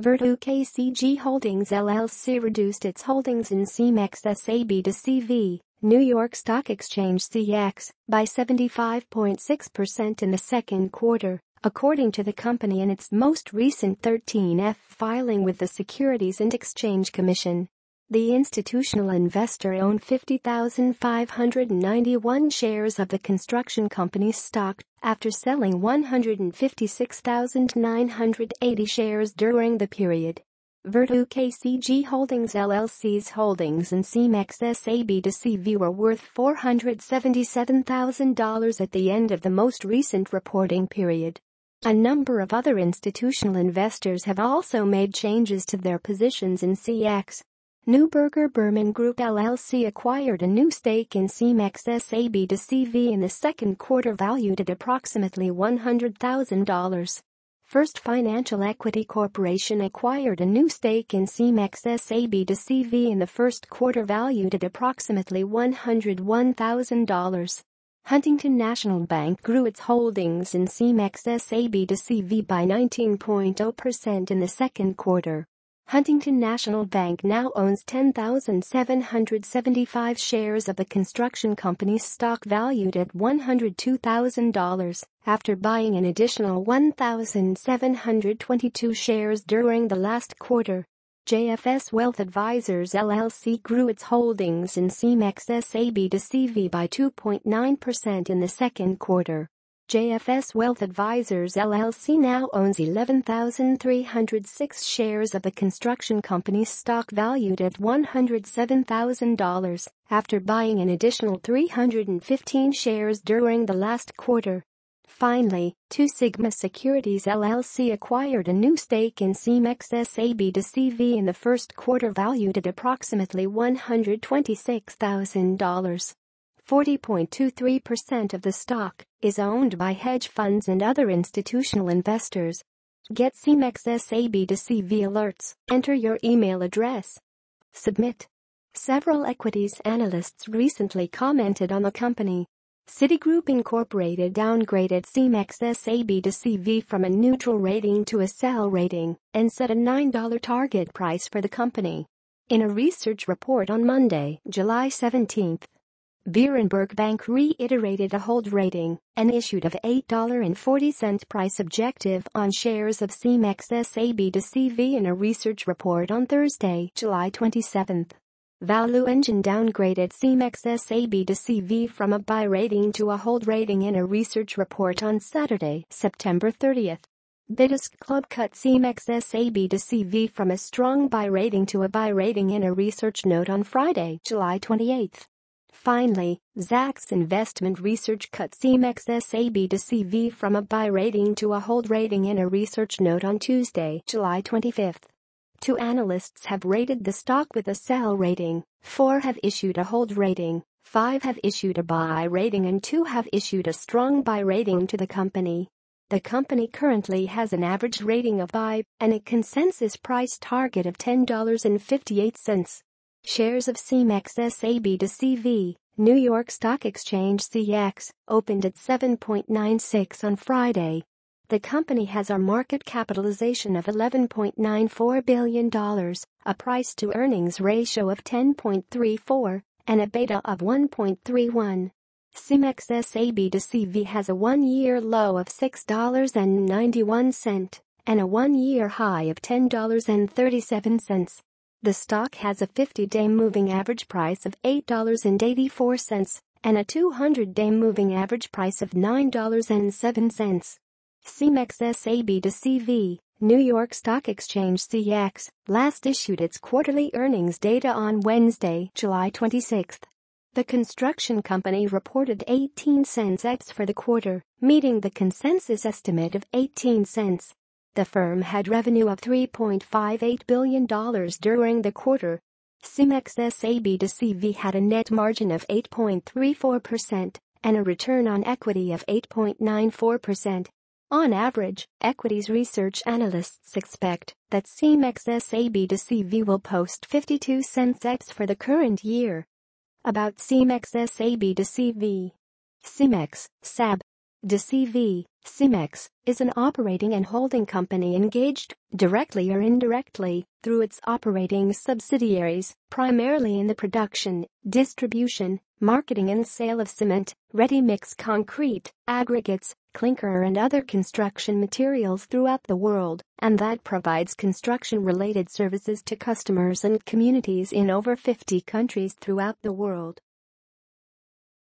Virtu KCG Holdings LLC reduced its holdings in CEMEX SAB de CV, New York Stock Exchange CX, by 75.6% in the second quarter, according to the company in its most recent 13F filing with the Securities and Exchange Commission. The institutional investor owned 50,591 shares of the construction company's stock after selling 156,980 shares during the period. Virtu KCG Holdings LLC's holdings in CEMEX SAB de CV were worth $477,000 at the end of the most recent reporting period. A number of other institutional investors have also made changes to their positions in CX, Neuberger Berman Group LLC acquired a new stake in CEMEX SAB de CV in the second quarter valued at approximately $100,000. First Financial Equity Corporation acquired a new stake in CEMEX SAB de CV in the first quarter valued at approximately $101,000. Huntington National Bank grew its holdings in CEMEX SAB de CV by 19.0% in the second quarter. Huntington National Bank now owns 10,775 shares of the construction company's stock valued at $102,000 after buying an additional 1,722 shares during the last quarter. JFS Wealth Advisors LLC grew its holdings in CEMEX SAB de CV by 2.9% in the second quarter. JFS Wealth Advisors LLC now owns 11,306 shares of the construction company's stock valued at $107,000 after buying an additional 315 shares during the last quarter. Finally, Two Sigma Securities LLC acquired a new stake in CEMEX SAB de CV in the first quarter valued at approximately $126,000. 40.23% of the stock is owned by hedge funds and other institutional investors. Get CEMEX SAB de CV alerts. Enter your email address. Submit. Several equities analysts recently commented on the company. Citigroup Incorporated downgraded CEMEX SAB de CV from a neutral rating to a sell rating and set a $9 target price for the company. In a research report on Monday, July 17, Berenberg Bank reiterated a hold rating and issued a $8.40 price objective on shares of CEMEX SAB de CV in a research report on Thursday, July 27. ValuEngine downgraded CEMEX SAB de CV from a buy rating to a hold rating in a research report on Saturday, September 30. BidaskClub cut CEMEX SAB de CV from a strong buy rating to a buy rating in a research note on Friday, July 28. Finally, Zacks Investment Research cut CEMEX SAB de CV from a buy rating to a hold rating in a research note on Tuesday, July 25. Two analysts have rated the stock with a sell rating, four have issued a hold rating, five have issued a buy rating and two have issued a strong buy rating to the company. The company currently has an average rating of buy and a consensus price target of $10.58. Shares of CEMEX SAB de CV, New York Stock Exchange CX, opened at 7.96 on Friday. The company has a market capitalization of $11.94 billion, a price-to-earnings ratio of 10.34, and a beta of 1.31. CEMEX SAB de CV has a one-year low of $6.91 and a one-year high of $10.37. The stock has a 50-day moving average price of $8.84 and a 200-day moving average price of $9.07. CEMEX SAB de CV, New York Stock Exchange CX, last issued its quarterly earnings data on Wednesday, July 26. The construction company reported 18 cents EPS for the quarter, meeting the consensus estimate of 18 cents. The firm had revenue of $3.58 billion during the quarter. CEMEX SAB de CV had a net margin of 8.34% and a return on equity of 8.94%. On average, equities research analysts expect that CEMEX SAB de CV will post 52 cents EPS for the current year. About CEMEX SAB de CV. CEMEX, SAB, DeCV, Cemex, is an operating and holding company engaged, directly or indirectly, through its operating subsidiaries, primarily in the production, distribution, marketing and sale of cement, ready-mix concrete, aggregates, clinker and other construction materials throughout the world, and that provides construction-related services to customers and communities in over 50 countries throughout the world.